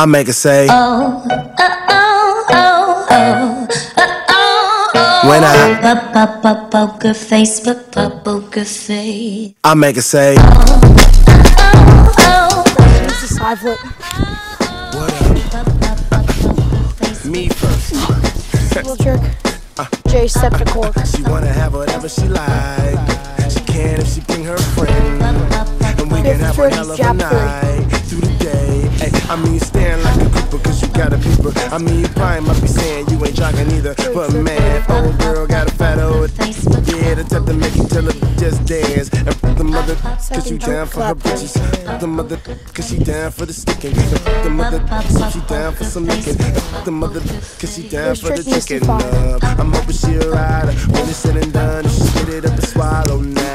I make her say, oh, uh, oh, oh, oh, oh, oh, oh, oh. When I- oh. Pop, pop, pop, poker face, pop, pop, poker face. I make her say, oh, uh, oh, oh, This is side flip. What up? Me first. Little jerk. Jay stepped a cork. She wanna have whatever she like. She can if she bring her friend. And we can have a hell of a night through the day. Ay, I mean, you cause you got a peeper. I mean, you probably might be saying you ain't jogging either. But man, old girl got a fat old Yeah, the type to make you tell her just dance. And fuck the mother, cause you down for her bitches. The mother, cause she down for the sticking. And the mother, so she down for some licking. And the mother, cause she down for the chicken. I'm hoping she'll ride her when it's said and done. She spit it up and swallow now.